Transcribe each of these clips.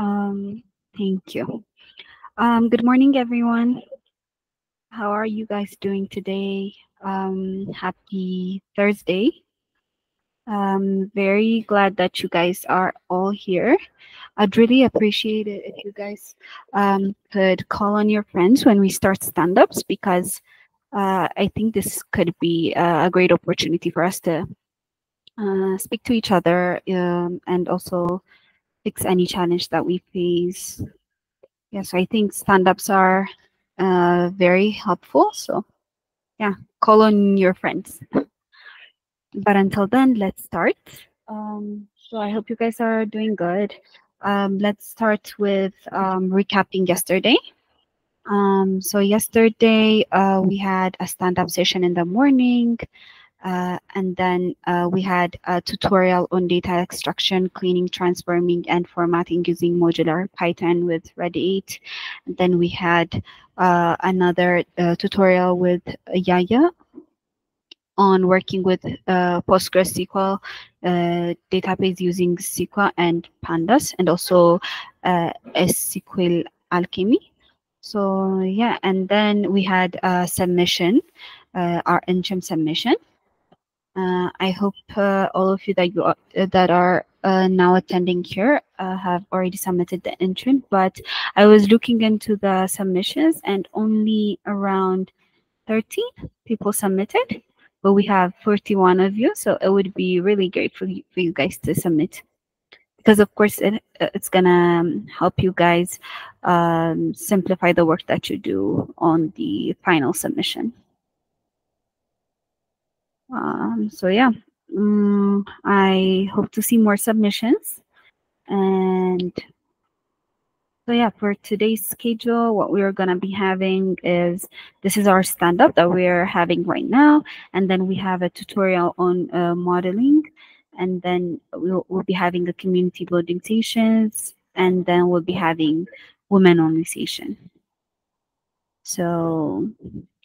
Um, thank you. Um, good morning, everyone. How are you guys doing today? Um, happy Thursday. Um, very glad that you guys are all here. I'd really appreciate it if you guys um, could call on your friends when we start stand-ups because uh, I think this could be a great opportunity for us to uh, speak to each other um, and also fix any challenge that we face. Yes, I think stand-ups are uh, very helpful. So yeah, call on your friends. but until then, let's start. Um, so I hope you guys are doing good. Um, let's start with um, recapping yesterday. Um, so yesterday uh, we had a stand-up session in the morning. Uh, and then uh, we had a tutorial on data extraction, cleaning, transforming, and formatting using modular Python with Rediet. And then we had uh, another uh, tutorial with Yaya on working with uh, PostgreSQL uh, database using SQL and Pandas, and also SQL Alchemy. So yeah, and then we had a submission, our interim submission. Uh, I hope uh, all of you that you are, uh, that are now attending here have already submitted the entry. But I was looking into the submissions, and only around 30 people submitted. But we have 41 of you, so it would be really great for you, for you guys to submit because of course it, it's gonna um, help you guys um, simplify the work that you do on the final submission. Um, so yeah, um, I hope to see more submissions. And so yeah, for today's schedule, what we're gonna be having is, this is our stand-up that we're having right now. And then we have a tutorial on uh, modeling. And then we'll, we'll be having a community building sessions. And then we'll be having women-only session. So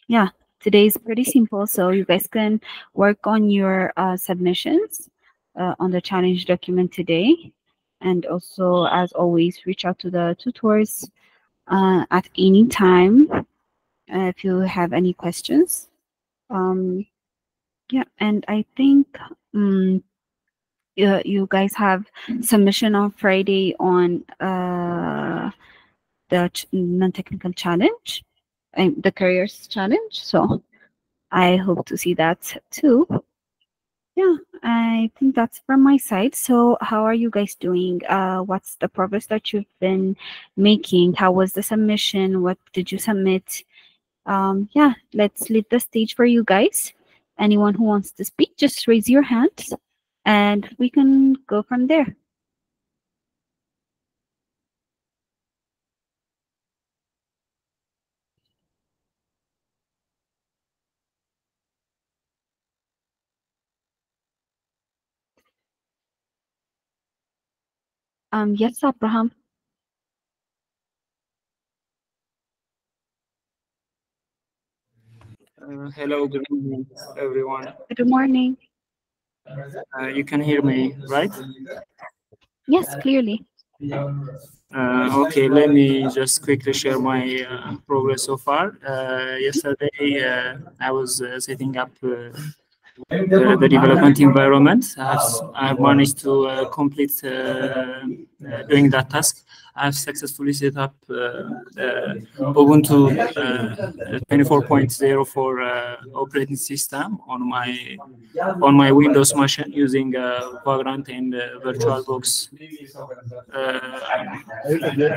yeah, today is pretty simple. So you guys can work on your uh, submissions uh, on the challenge document today. And also, as always, reach out to the tutors uh, at any time uh, if you have any questions. Um, yeah, and I think um, you, you guys have submission on Friday on uh, the non-technical challenge the careers challenge. So I hope to see that too. Yeah, I think that's from my side. So how are you guys doing? Uh, what's the progress that you've been making? How was the submission? What did you submit? Um, yeah, let's leave the stage for you guys. Anyone who wants to speak, just raise your hand and we can go from there. Um, yes, Abraham. Uh, hello, good morning, everyone. Good morning. Uh, you can hear me, right? Yes, clearly. Uh, okay, let me just quickly share my uh, progress so far. Uh, yesterday, uh, I was setting up the, the development environment. I have, I have managed to uh, complete uh, uh, doing that task. I have successfully set up Ubuntu 24.0 for operating system on my on my Windows machine using Vagrant and VirtualBox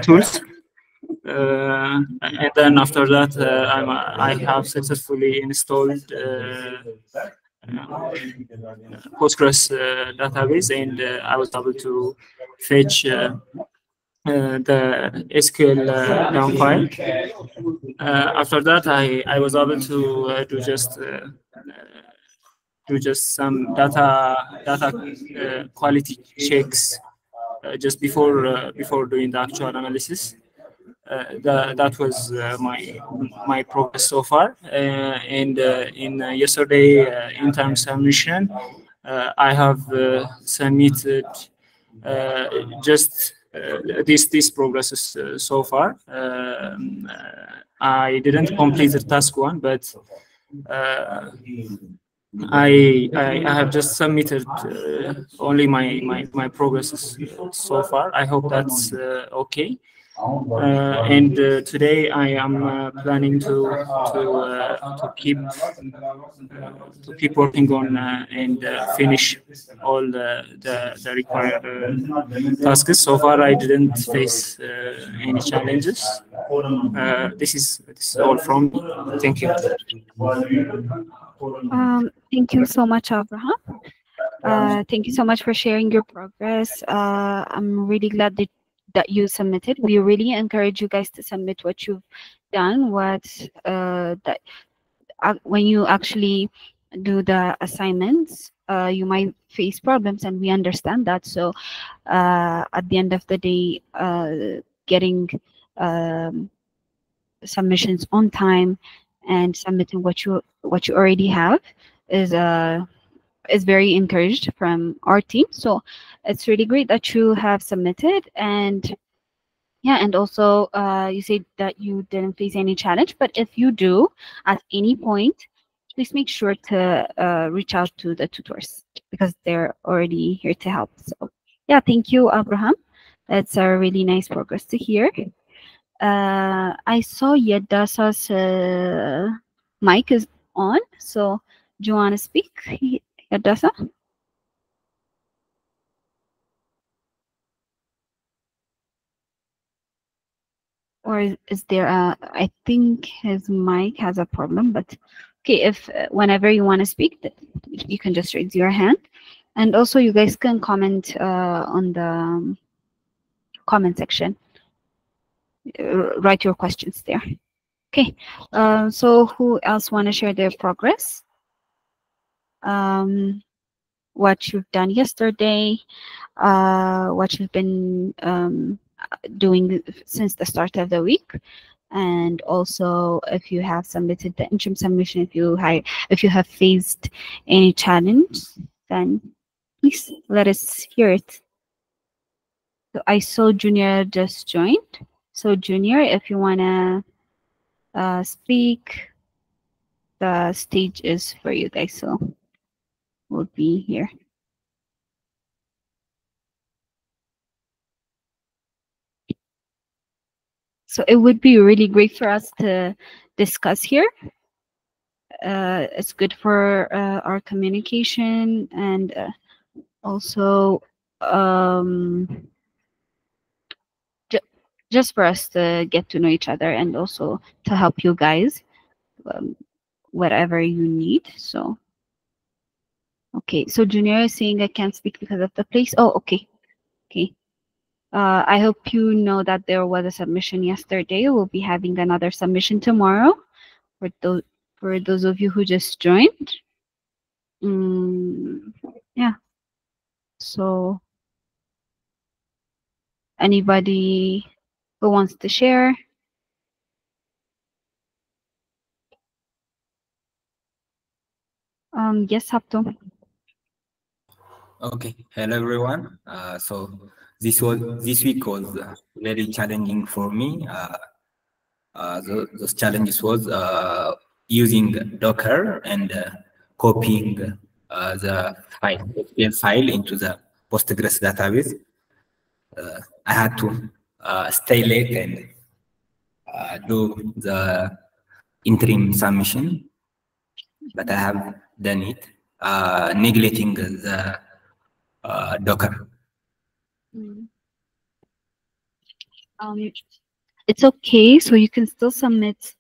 tools. Uh, and then after that, uh, I'm, I have successfully installed uh, Postgres uh, database, and uh, I was able to fetch uh, uh the SQL uh, dump file. Uh, after that, I, I was able to do just do just some data data quality checks just before before doing the actual analysis. Uh, that, that was uh, my my progress so far. Uh, and in yesterday in terms submission, I have submitted just uh, this this progresses uh, so far. Um, I didn't complete the task one, but I, I, I have just submitted only my my my progresses so far. I hope that's okay. Uh, and uh, today I am uh, planning to to uh, to keep to keep working on uh, and uh, finish all the the, the required tasks. So far, I didn't face any challenges. this is this is all from me. Thank you. Um, thank you so much, Abraham. Uh, thank you so much for sharing your progress. Uh, I'm really glad that, that you submitted. We really encourage you guys to submit what you've done, what uh, that uh, when you actually do the assignments, uh, you might face problems, and we understand that. So, uh, at the end of the day, uh, getting um, submissions on time and submitting what you what you already have is uh is very encouraged from our team. So it's really great that you have submitted and yeah and also uh you said that you didn't face any challenge but if you do at any point please make sure to uh, reach out to the tutors because they're already here to help. So yeah thank you abraham. That's a really nice progress to hear. Uh, I saw Yadasa's uh, mic is on. So do you want to speak, Yadasa? Or is, is there a, I think his mic has a problem, but okay, if uh, whenever you want to speak, you can just raise your hand. And also you guys can comment uh, on the um, comment section. Uh, write your questions there. Okay, uh, so who else want to share their progress? Um, what you've done yesterday, uh, what you've been um, doing since the start of the week, and also if you have submitted the interim submission, if you have, if you have faced any challenge, then please let us hear it. So I saw Junior just joined. So Junior, if you want to uh, speak, the stage is for you guys. So we'll be here. So it would be really great for us to discuss here. Uh, it's good for uh, our communication and uh, also um, just for us to get to know each other and also to help you guys um, whatever you need so okay so junior is saying i can't speak because of the place? Oh okay. Okay. Uh, i hope you know that there was a submission yesterday. We'll be having another submission tomorrow for those for those of you who just joined. Mm, yeah. So anybody who wants to share? Um, yes, Hapto. Okay, hello everyone. Uh, so this was this week was uh, very challenging for me. Uh, uh, the, those challenges was uh, using Docker and uh, copying uh, the file, file into the Postgres database. Uh, I had to uh, stay late and uh, do the interim submission, but I have done it, uh, neglecting the uh, Docker. Mm. Um, it's okay, so you can still submit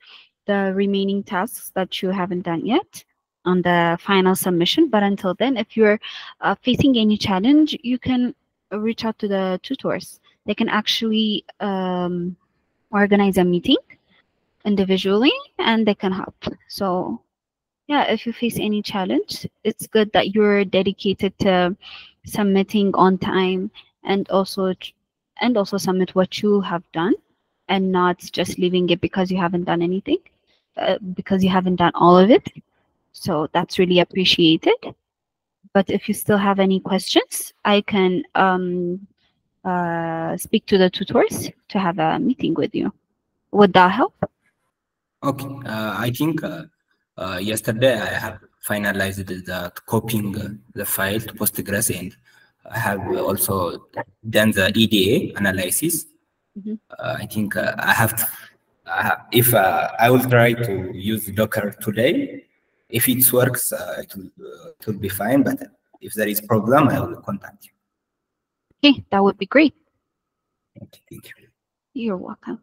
the remaining tasks that you haven't done yet on the final submission. But until then, if you're uh, facing any challenge, you can reach out to the tutors they can actually um, organize a meeting individually and they can help. So yeah, if you face any challenge, it's good that you're dedicated to submitting on time and also and also submit what you have done and not just leaving it because you haven't done anything uh, because you haven't done all of it so that's really appreciated but if you still have any questions i can um, uh, speak to the tutors to have a meeting with you. Would that help? Okay, uh, I think uh, uh, yesterday I have finalized the copying the file to Postgres and I have also done the EDA analysis. Mm -hmm. I think I have to, if I will try to use Docker today, if it works, it will, it will be fine. But if there is problem, I will contact you. Okay, that would be great. Okay, thank you. You're welcome.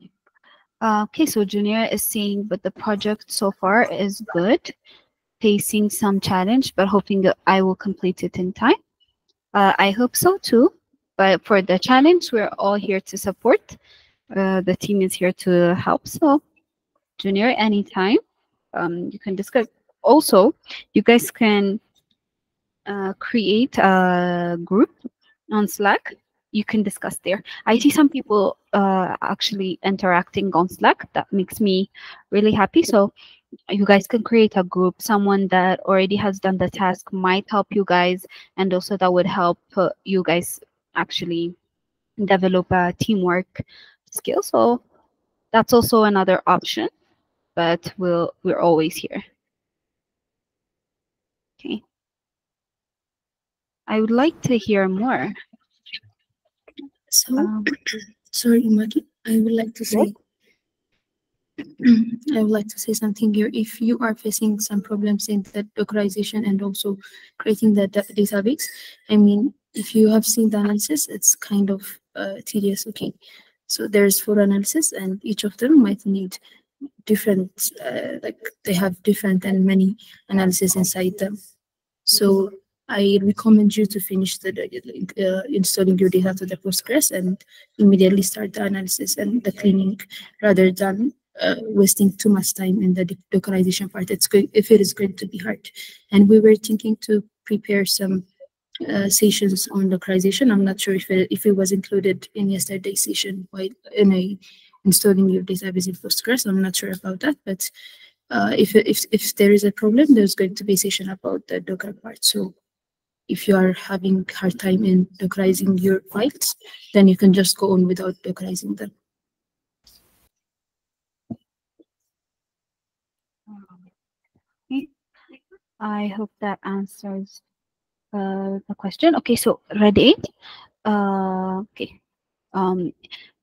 Uh, okay, so Junior is saying, but the project so far is good, facing some challenge, but hoping I will complete it in time. Uh, I hope so too, but for the challenge, we're all here to support. Uh, the team is here to help, so Junior, anytime um, you can discuss. Also, you guys can uh, create a group on Slack you can discuss there. I see some people uh, actually interacting on Slack. That makes me really happy. So you guys can create a group. Someone that already has done the task might help you guys, and also that would help uh, you guys actually develop a teamwork skill. So that's also another option, but we'll we're always here. Okay. I would like to hear more. So, um, sorry, Maki, I would like to say, I would like to say something here. If you are facing some problems in the Dockerization and also creating the database, I mean, if you have seen the analysis, it's kind of uh, tedious. Okay, so there's four analysis, and each of them might need different, uh, like they have different and many analysis inside them. So I recommend you to finish the uh, installing your data to the Postgres and immediately start the analysis and the cleaning rather than uh, wasting too much time in the Dockerization part. It's going if it is going to be hard. And we were thinking to prepare some uh, sessions on Dockerization. I'm not sure if it, if it was included in yesterday's session while in a installing your database in Postgres. I'm not sure about that, but uh, if if if there is a problem, there's going to be a session about the Docker part. So if you are having hard time in Dockerizing your files, then you can just go on without Dockerizing them. I hope that answers uh, the question. Okay, so ready? Uh, okay. Um,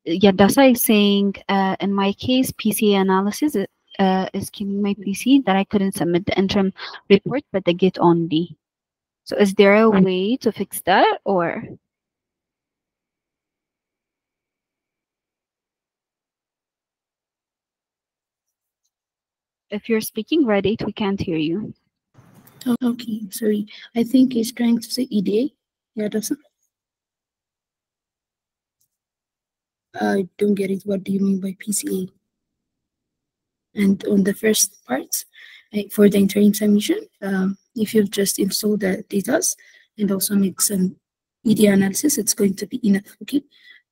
Yadasa is saying, uh, in my case, PCA analysis uh, is killing my PC that I couldn't submit the interim report, but the Git only. So is there a way to fix that or? If you're speaking Reddit, we can't hear you. Okay, sorry. I think he's trying to say EDA. Yeah, doesn't. I don't get it. What do you mean by PCA? And on the first part, for the interim submission, um, if you just install the data and also make some EDA analysis, it's going to be enough, okay?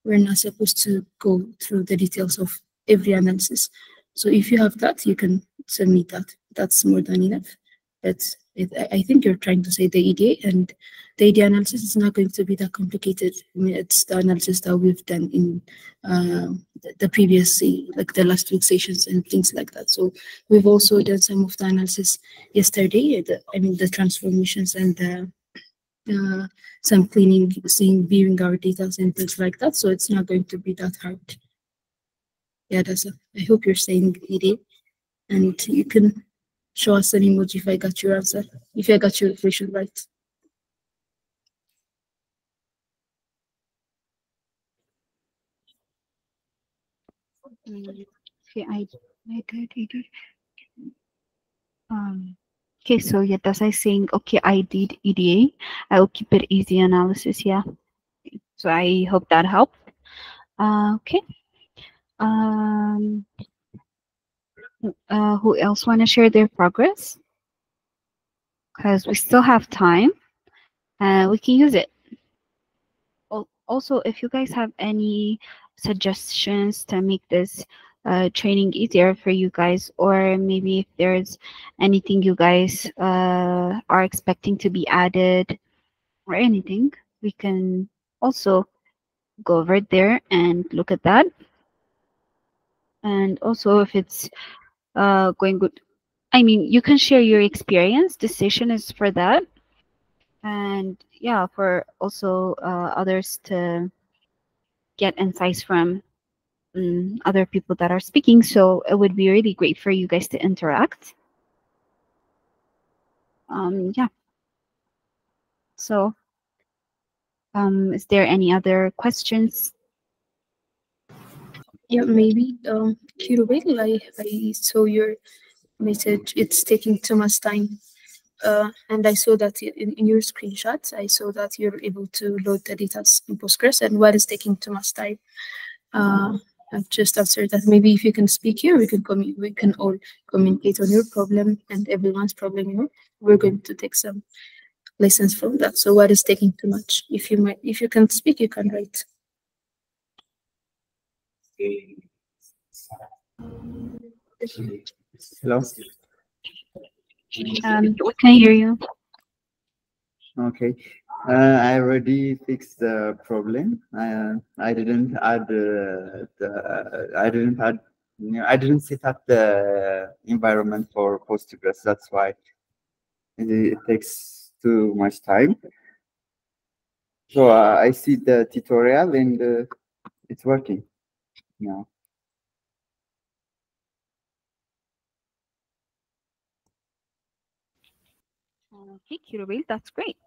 We're not supposed to go through the details of every analysis. So if you have that, you can submit that. That's more than enough. But it, I think you're trying to say the EDA, and the EDA analysis is not going to be that complicated. I mean, it's the analysis that we've done in uh, the, the previous, like the last week sessions and things like that. So we've also done some of the analysis yesterday. The, I mean, the transformations and the uh, some cleaning, seeing, viewing our data and things like that. So it's not going to be that hard. Yeah, that's. A, I hope you're saying EDA, and you can show us an emoji if I got your answer, if I got your question right. Okay, I, I did, I did. Um, okay, so yeah, that's I saying, okay, I did EDA. I will keep it easy analysis, yeah. So I hope that helped. Uh, okay. Um, uh, who else want to share their progress? Because we still have time and we can use it. Also, if you guys have any suggestions to make this uh, training easier for you guys, or maybe if there's anything you guys uh, are expecting to be added or anything, we can also go over there and look at that. And also if it's uh, going good, I mean, you can share your experience. Decision is for that. And yeah, for also uh, others to get insights from um, other people that are speaking. So it would be really great for you guys to interact. Um, yeah. So um, is there any other questions? Yeah, maybe. Um, I, I saw your message. It's taking too much time. Uh, and I saw that in, in, your screenshot, I saw that you're able to load the data in Postgres and what is taking too much time. Uh, I've just answered that maybe if you can speak here, we can we can all communicate on your problem and everyone's problem. You know, we're going to take some lessons from that. So what is taking too much? If you might, if you can speak, you can write. Hello. Um, we can hear you. Okay. Uh, I already fixed the problem. I uh, I didn't add uh, the I didn't add I didn't set up the environment for Postgres. That's why it, it takes too much time. So uh, I see the tutorial and uh, it's working now. Okay, Kirubel, that's great.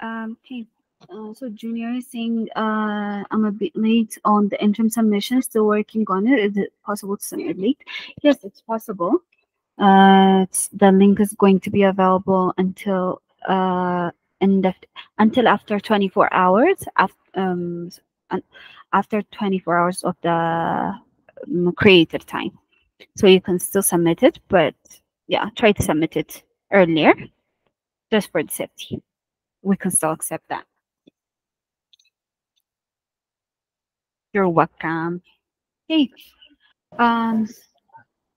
Um, okay, uh, so Junior is saying uh, I'm a bit late on the interim submission, still working on it. Is it possible to submit late? Yes, it's possible. Uh, it's, the link is going to be available until uh, until after 24 hours, after, um, after 24 hours of the um, created time. So you can still submit it, but yeah, try to submit it earlier just for the safety. We can still accept that. You're welcome. Hey, um,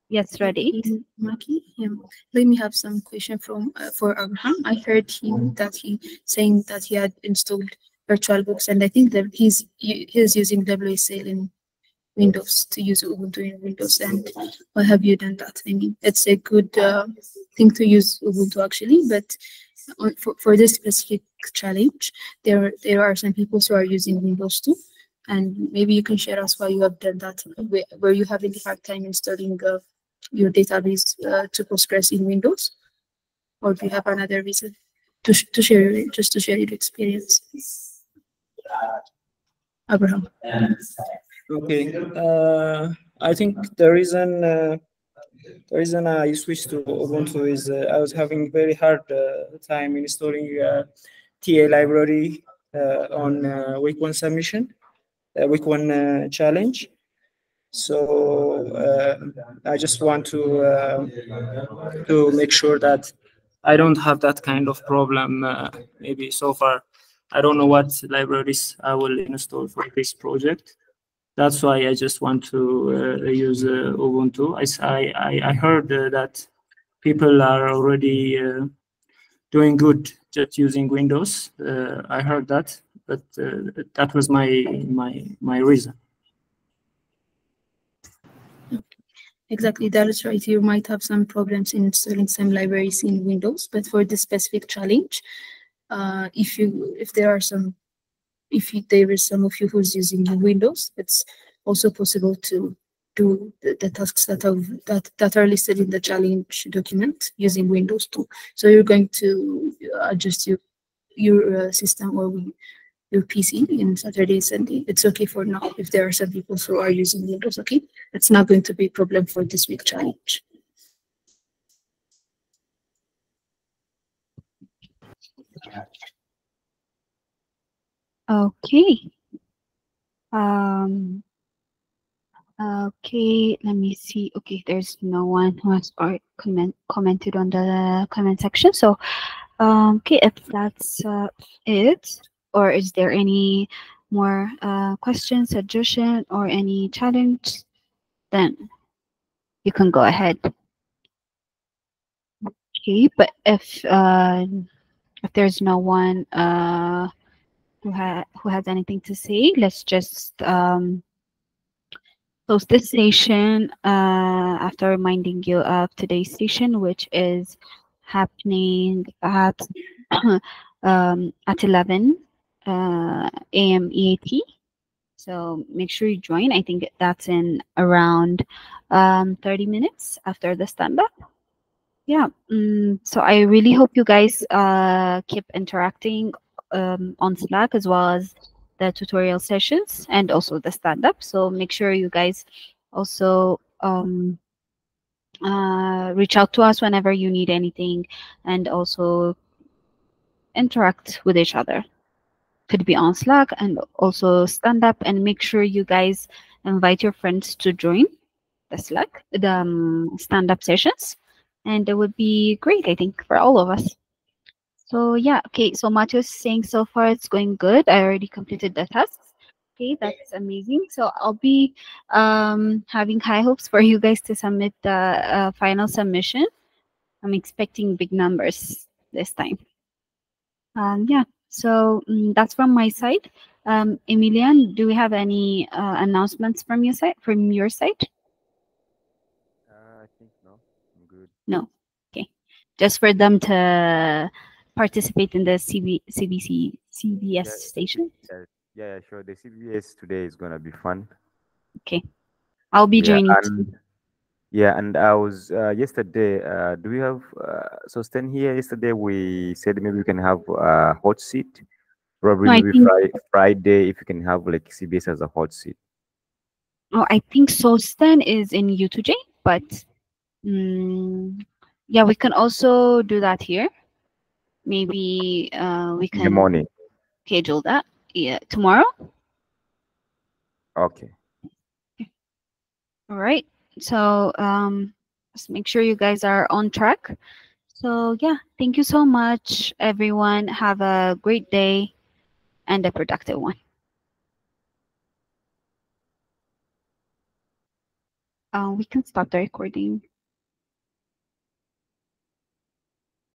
yes, ready? Maki, yeah. Let me have some question from uh, for Abraham. I heard him that he saying that he had installed VirtualBox, and I think that he's he's using WSL in Windows to use Ubuntu in Windows. And why have you done that? I mean, it's a good uh, thing to use Ubuntu actually, but for, for this specific challenge, there there are some people who are using Windows too, and maybe you can share us why you have done that. Were you having a hard time installing uh, your database uh, to Postgres in Windows, or do you have another reason to sh to share just to share your experience? Abraham. Okay. Uh, I think the reason uh, the reason I switched to Ubuntu is uh, I was having very hard uh, time installing uh, TA library uh, on week one submission, week one challenge. So I just want to to make sure that I don't have that kind of problem. maybe so far, I don't know what libraries I will install for this project that's why I just want to uh, use uh, Ubuntu. I, I, I heard uh, that people are already doing good just using Windows. I heard that, but that was my my my reason. Exactly, that is right. You might have some problems in installing some libraries in Windows, but for this specific challenge, uh, if you if there are some if you, there is some of you who's using Windows, it's also possible to do the, the tasks that are that that are listed in the challenge document using Windows too. So you're going to adjust your your uh, system or we, your PC in Saturday Sunday. It's okay for now if there are some people who are using Windows. Okay, it's not going to be a problem for this week challenge. Okay. Um, okay, let me see. Okay, there's no one who has comment commented on the comment section. So, um, okay, if that's uh, it, or is there any more uh, questions, suggestion, or any challenge, then you can go ahead. Okay, but if uh, if there's no one uh, who ha who has anything to say, let's just um, close this session uh, after reminding you of today's session, which is happening at um, at 11 uh, a.m. EAT. So make sure you join. I think that's in around um, 30 minutes after the stand-up. Yeah, mm, so I really hope you guys uh, keep interacting um, on Slack as well as the tutorial sessions and also the stand-up. So make sure you guys also um, uh, reach out to us whenever you need anything and also interact with each other. Could be on Slack and also stand up and make sure you guys invite your friends to join the Slack, the um, stand up sessions. And it would be great, I think, for all of us. So yeah, okay, so Matthew saying so far it's going good. I already completed the tasks. Okay, that's amazing. So I'll be um, having high hopes for you guys to submit the uh, final submission. I'm expecting big numbers this time. Um, yeah, so um, that's from my side. Um, Emilian, do we have any uh, announcements from your side? From your side? Uh, I think no. I'm good. No. Okay. Just for them to participate in the CB, CBC CBS Yeah. station. Yeah, yeah, sure. The CBS today is gonna be fun. Okay. I'll be Yeah, joining. too. and yeah, and I was uh, yesterday. Uh, do we have uh, so Stan here? Yesterday we said maybe we can have a hot seat. Probably think- Friday, Friday if you can have like CBS as a hot seat. Oh, I think Solstan is in U2J, but mm, yeah, we can also do that here. Maybe uh, we in the morning. schedule that. Yeah, tomorrow. Okay. All right. So um, just make sure you guys are on track. So yeah, thank you so much, everyone. Have a great day and a productive one. Uh, we can stop the recording.